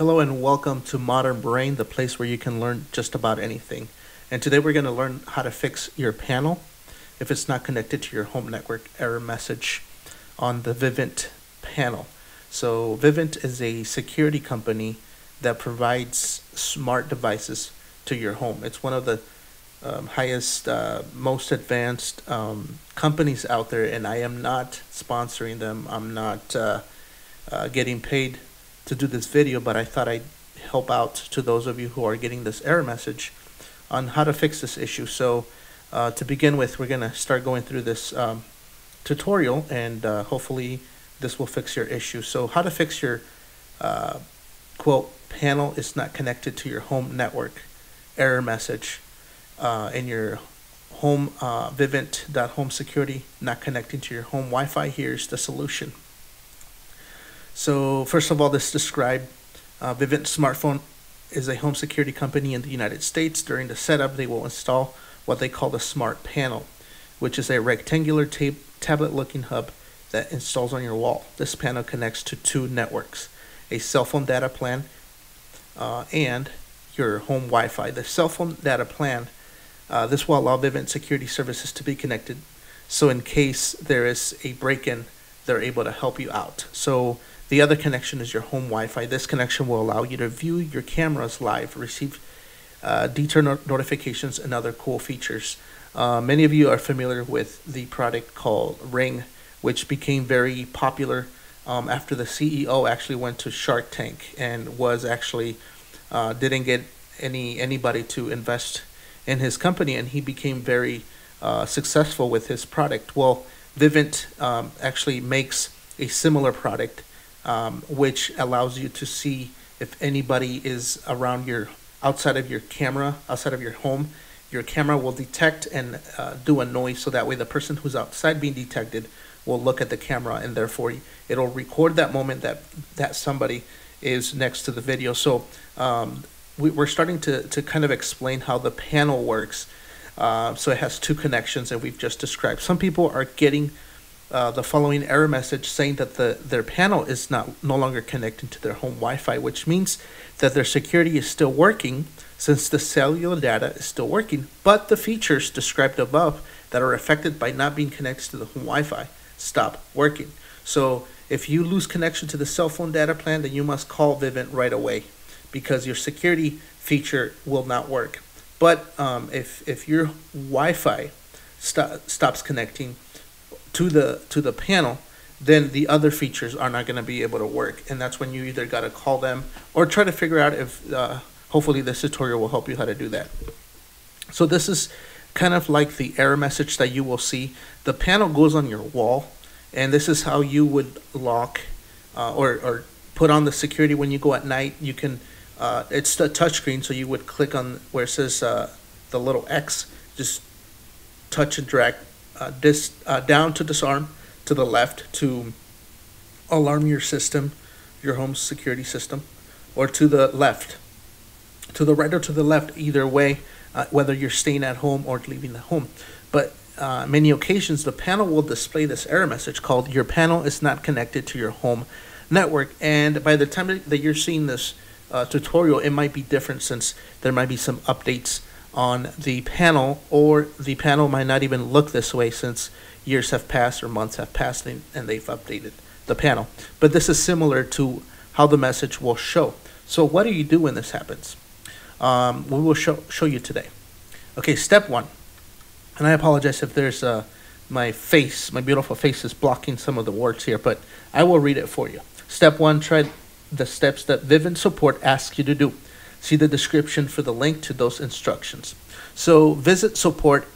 Hello and welcome to Modern Brain, the place where you can learn just about anything. And today we're going to learn how to fix your panel if it's not connected to your home network error message on the Vivint panel. So Vivint is a security company that provides smart devices to your home. It's one of the um, highest, uh, most advanced um, companies out there, and I am not sponsoring them. I'm not uh, uh, getting paid to do this video, but I thought I'd help out to those of you who are getting this error message on how to fix this issue. So uh, to begin with, we're going to start going through this um, tutorial and uh, hopefully this will fix your issue. So how to fix your uh, quote panel is not connected to your home network error message uh, in your home uh, vivint.home security not connecting to your home Wi-Fi. Here's the solution. So first of all, this describe uh, Vivint Smart Home is a home security company in the United States. During the setup, they will install what they call the smart panel, which is a rectangular tab tablet-looking hub that installs on your wall. This panel connects to two networks, a cell phone data plan uh, and your home Wi-Fi. The cell phone data plan, uh, this will allow Vivint security services to be connected. So in case there is a break-in, they're able to help you out. So the other connection is your home Wi-Fi. This connection will allow you to view your cameras live, receive uh, no notifications, and other cool features. Uh, many of you are familiar with the product called Ring, which became very popular um, after the CEO actually went to Shark Tank and was actually uh, didn't get any anybody to invest in his company, and he became very uh, successful with his product. Well, Vivint um, actually makes a similar product um, which allows you to see if anybody is around your outside of your camera, outside of your home. Your camera will detect and uh, do a noise so that way the person who's outside being detected will look at the camera and therefore it'll record that moment that that somebody is next to the video. So um, we, are starting to, to kind of explain how the panel works. Uh, so it has two connections that we've just described. Some people are getting uh, the following error message saying that the their panel is not no longer connecting to their home Wi-Fi, which means that their security is still working since the cellular data is still working, but the features described above that are affected by not being connected to the home Wi-Fi stop working. So if you lose connection to the cell phone data plan, then you must call Vivint right away because your security feature will not work. But um, if if your Wi-Fi st stops connecting, to the to the panel, then the other features are not going to be able to work, and that's when you either got to call them or try to figure out if. Uh, hopefully, this tutorial will help you how to do that. So this is kind of like the error message that you will see. The panel goes on your wall, and this is how you would lock uh, or or put on the security when you go at night. You can. Uh, it's the touchscreen, so you would click on where it says uh, the little X, just touch and drag uh, dis, uh, down to disarm, to the left to alarm your system, your home security system, or to the left, to the right or to the left, either way, uh, whether you're staying at home or leaving the home. But uh, many occasions, the panel will display this error message called "Your panel is not connected to your home network." And by the time that you're seeing this uh, tutorial, it might be different since there might be some updates on the panel, or the panel might not even look this way since years have passed or months have passed and, and they've updated the panel. But this is similar to how the message will show. So what do you do when this happens? Um, we will show, show you today. Okay, step one. And I apologize if there's uh, my face, my beautiful face is blocking some of the words here, but I will read it for you. Step one, try the steps that Vivint Support asks you to do. See the description for the link to those instructions. So visit support,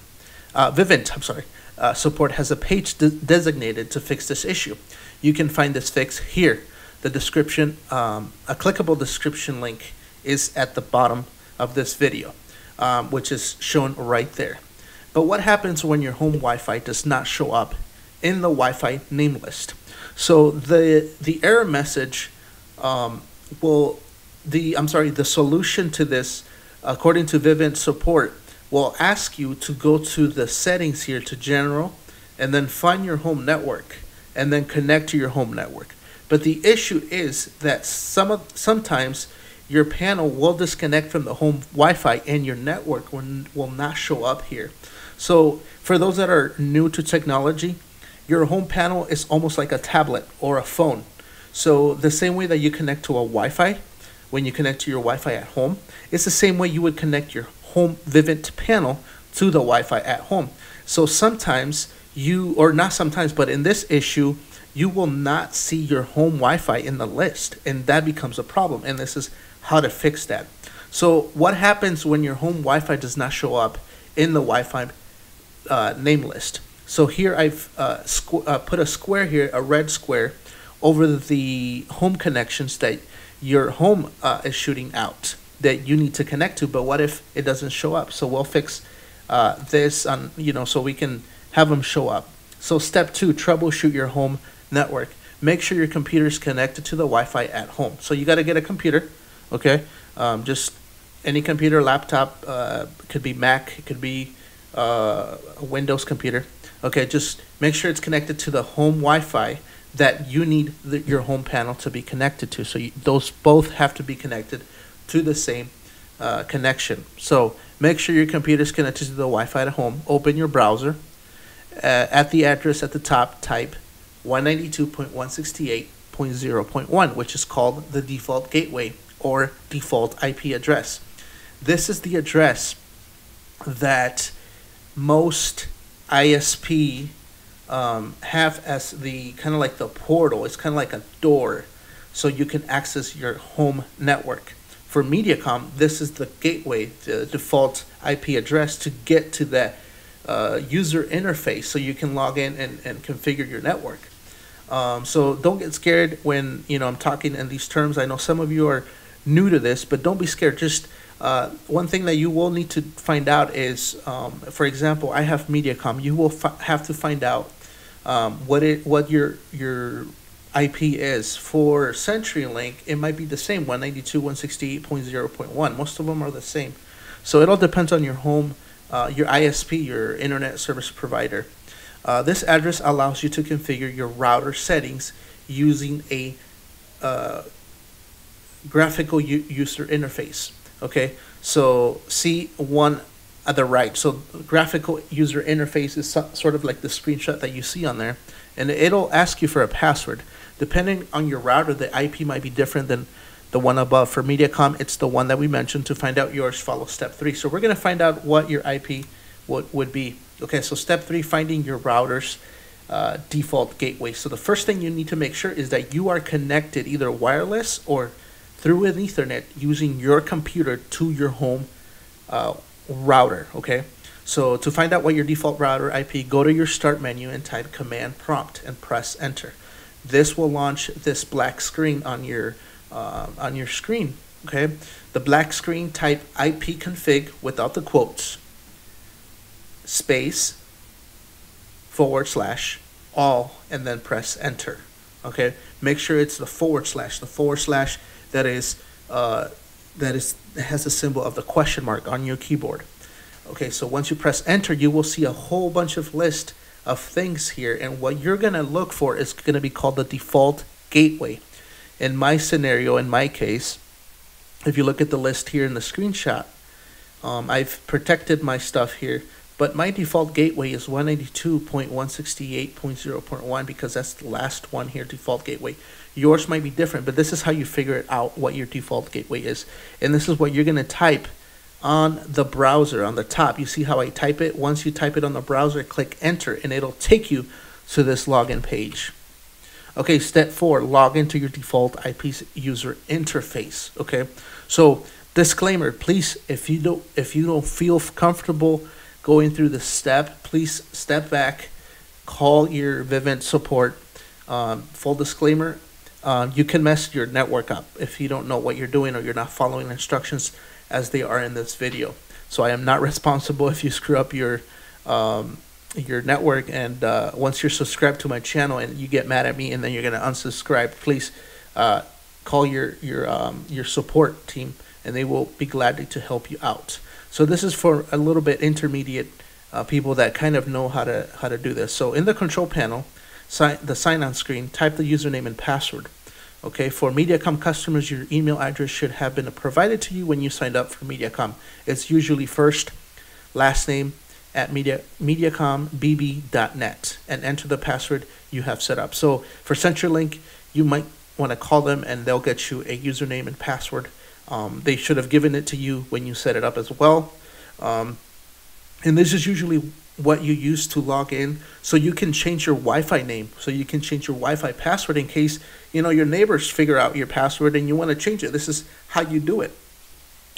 uh, Vivint, I'm sorry, uh, support has a page de designated to fix this issue. You can find this fix here. The description, um, a clickable description link is at the bottom of this video, um, which is shown right there. But what happens when your home Wi-Fi does not show up in the Wi-Fi name list? So the the error message um, will the I'm sorry, the solution to this, according to Vivint support, will ask you to go to the settings here to general and then find your home network and then connect to your home network. But the issue is that some of, sometimes your panel will disconnect from the home Wi-Fi and your network will, will not show up here. So for those that are new to technology, your home panel is almost like a tablet or a phone. So the same way that you connect to a Wi-Fi, when you connect to your Wi-Fi at home, it's the same way you would connect your home Vivint panel to the Wi-Fi at home. So sometimes you, or not sometimes, but in this issue, you will not see your home Wi-Fi in the list, and that becomes a problem. And this is how to fix that. So what happens when your home Wi-Fi does not show up in the Wi-Fi uh, name list? So here I've uh, uh, put a square here, a red square, over the home connections that your home uh, is shooting out that you need to connect to. But what if it doesn't show up? So we'll fix uh, this on, you know, so we can have them show up. So step two, troubleshoot your home network. Make sure your computer is connected to the Wi-Fi at home. So you got to get a computer, okay? Um, just any computer, laptop, uh, could be Mac, it could be uh, a Windows computer. Okay, just make sure it's connected to the home Wi-Fi that you need the, your home panel to be connected to. So you, those both have to be connected to the same uh, connection. So make sure your computer is connected to the Wi-Fi at home. Open your browser. Uh, at the address at the top, type 192.168.0.1, which is called the default gateway or default IP address. This is the address that most ISP um, have as the kind of like the portal. It's kind of like a door, so you can access your home network. For Mediacom, this is the gateway, the default IP address to get to that uh, user interface, so you can log in and, and configure your network. Um, so don't get scared when you know I'm talking in these terms. I know some of you are new to this, but don't be scared. Just uh, one thing that you will need to find out is, um, for example, I have MediaCom. You will fi- have to find out um, what it what your your IP is for CenturyLink. It might be the same 192.168.0.1. Most of them are the same. So it all depends on your home, uh, your ISP, your internet service provider. Uh, this address allows you to configure your router settings using a uh, graphical u- user interface. Okay, so see one at the right. So graphical user interface is so, sort of like the screenshot that you see on there, and it'll ask you for a password. Depending on your router, the IP might be different than the one above. For MediaCom, it's the one that we mentioned. To find out yours, follow step three. So we're gonna find out what your IP would, would be. Okay, so step three, finding your router's uh, default gateway. So the first thing you need to make sure is that you are connected either wireless or through an Ethernet using your computer to your home uh, router. Okay, so to find out what your default router IP, go to your start menu and type command prompt and press enter. This will launch this black screen on your uh, on your screen. Okay, the black screen type ipconfig without the quotes space forward slash all and then press enter. Okay, make sure it's the forward slash, the forward slash that is uh, that is has a symbol of the question mark on your keyboard. Okay, so once you press enter, you will see a whole bunch of list of things here, and what you're gonna look for is gonna be called the default gateway. In my scenario, in my case, if you look at the list here in the screenshot, um, I've protected my stuff here but my default gateway is 192.168.0.1 because that's the last one here, default gateway. Yours might be different, but this is how you figure it out what your default gateway is. And this is what you're going to type on the browser on the top. You see how I type it? Once you type it on the browser, click enter, and it'll take you to this login page. Okay, step four, log into your default IP user interface. Okay, so disclaimer, please, if you don't if you don't feel comfortable going through the step, please step back, call your Vivint support. Um, full disclaimer, uh, you can mess your network up if you don't know what you're doing or you're not following instructions as they are in this video. So I am not responsible if you screw up your um, your network and uh, once you're subscribed to my channel and you get mad at me and then you're gonna unsubscribe, please uh, call your your um, your support team and they will be glad to help you out. So this is for a little bit intermediate uh, people that kind of know how to how to do this. So in the control panel, sign, the sign-on screen, type the username and password. Okay, for MediaCom customers, your email address should have been provided to you when you signed up for MediaCom. It's usually first, last name at media, mediacombb.net and enter the password you have set up. So for CenturyLink, you might want to call them and they'll get you a username and password. Um, they should have given it to you when you set it up as well. Um, and this is usually what you use to log in. So you can change your wi-fi name. So you can change your wi-fi password in case you know your neighbors figure out your password and you want to change it. This is how you do it.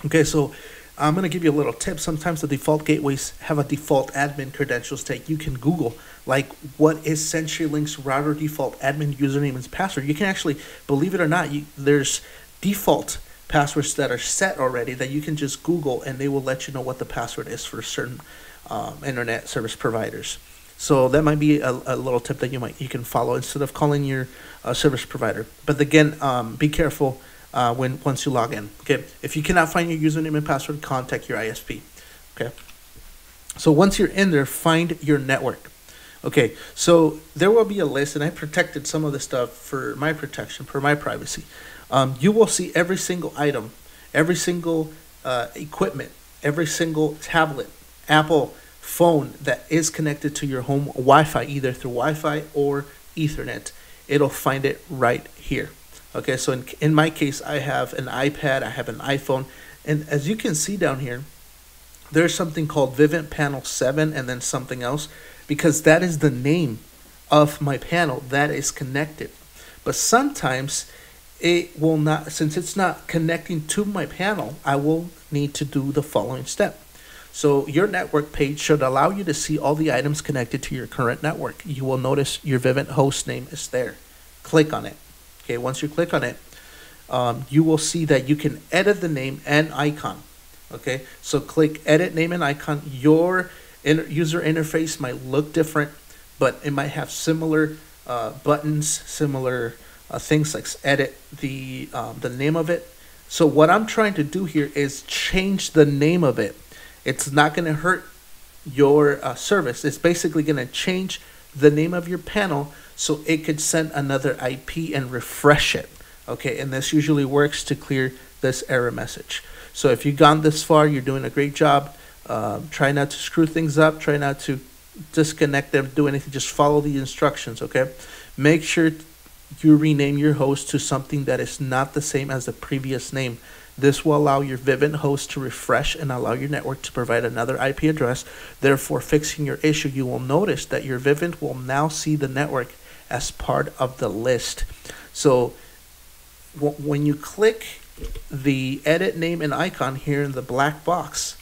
Okay so i'm going to give you a little tip. Sometimes the default gateways have a default admin credentials that you can google like what is CenturyLink's router default admin username and password. You can actually believe it or not you, there's default passwords that are set already that you can just google and they will let you know what the password is for certain um, internet service providers. So that might be a, a, little tip that you might you can follow instead of calling your uh, service provider. But again, um, be careful uh, when once you log in. Okay, if you cannot find your username and password, contact your ISP. Okay. So once you're in there, find your network. Okay, so there will be a list, and I protected some of the stuff for my protection, for my privacy. Um, you will see every single item, every single uh, equipment, every single tablet, Apple phone that is connected to your home Wi-Fi, either through Wi-Fi or Ethernet, it'll find it right here. Okay, so in, in my case, I have an iPad, I have an iPhone, and as you can see down here, there's something called Vivint Panel 7 and then something else, because that is the name of my panel that is connected. But sometimes it will not, since it's not connecting to my panel, I will need to do the following step. So your network page should allow you to see all the items connected to your current network. You will notice your Vivint host name is there. Click on it. Okay, once you click on it, um, you will see that you can edit the name and icon. Okay, so click edit name and icon. Your in- user interface might look different, but it might have similar uh, buttons, similar uh, things like edit the um, the name of it. So what I'm trying to do here is change the name of it it's not going to hurt your uh, service. It's basically going to change the name of your panel so it could send another IP and refresh it. Okay, and this usually works to clear this error message. So if you've gone this far, you're doing a great job. Um, try not to screw things up. Try not to disconnect them, do anything. Just follow the instructions, okay? Make sure you rename your host to something that is not the same as the previous name. This will allow your Vivint host to refresh and allow your network to provide another IP address. Therefore, fixing your issue, you will notice that your Vivint will now see the network as part of the list. So when you click the edit name and icon here in the black box,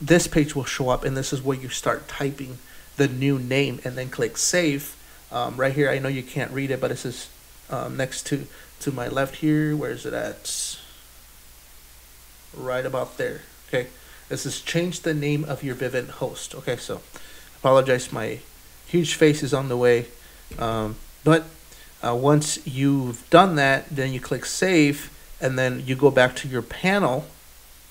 this page will show up, and this is where you start typing the new name and then click save. Um, right here, I know you can't read it, but it says um, next to to my left here. Where is it at? right about there. Okay, this is change the name of your Vivint host. Okay, so apologize, my huge face is on the way, um, but uh, once you've done that, then you click save, and then you go back to your panel,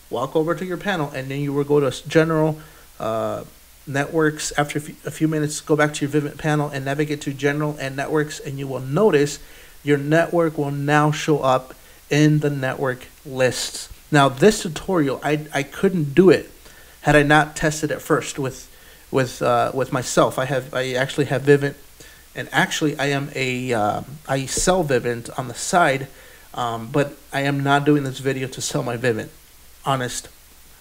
walk over to your panel, and then you will go to general. Uh, networks after a few, minutes go back to your Vivint panel and navigate to general and networks and you will notice your network will now show up in the network lists now this tutorial, I, I couldn't do it had I not tested it first with with uh, with myself. I have I actually have Vivint, and actually I am a uh, I sell Vivint on the side, um, but I am not doing this video to sell my Vivint. Honest,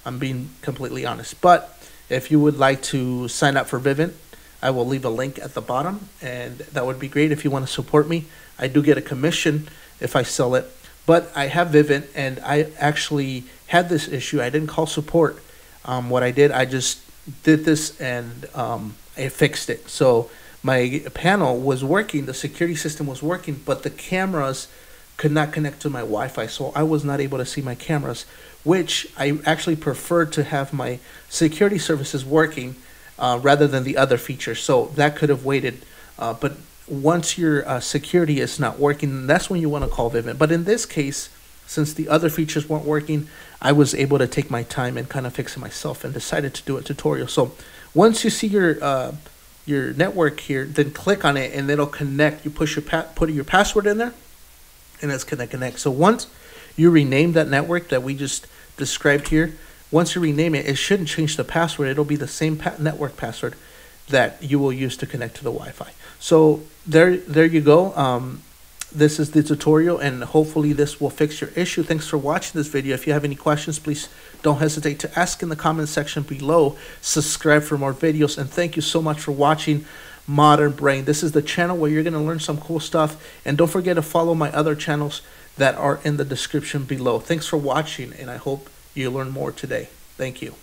I'm being completely honest. But if you would like to sign up for Vivint, I will leave a link at the bottom, and that would be great if you want to support me. I do get a commission if I sell it but I have Vivint, and I actually had this issue. I didn't call support. Um, what I did, I just did this and um, I fixed it. So my panel was working, the security system was working, but the cameras could not connect to my Wi-Fi, so I was not able to see my cameras. Which I actually prefer to have my security services working uh, rather than the other features. So that could have waited, uh, but once your uh, security is not working, that's when you want to call Vivint. But in this case, since the other features weren't working, I was able to take my time and kind of fix it myself and decided to do a tutorial. So once you see your uh, your network here, then click on it and it'll connect. You push your put your password in there, and it's gonna connect. So once you rename that network that we just described here, once you rename it, it shouldn't change the password. It'll be the same pa- network password that you will use to connect to the Wi-Fi. So there, there you go. Um, this is the tutorial, and hopefully this will fix your issue. Thanks for watching this video. If you have any questions, please don't hesitate to ask in the comment section below. Subscribe for more videos, and thank you so much for watching Modern Brain. This is the channel where you're going to learn some cool stuff, and don't forget to follow my other channels that are in the description below. Thanks for watching, and I hope you learn more today. Thank you.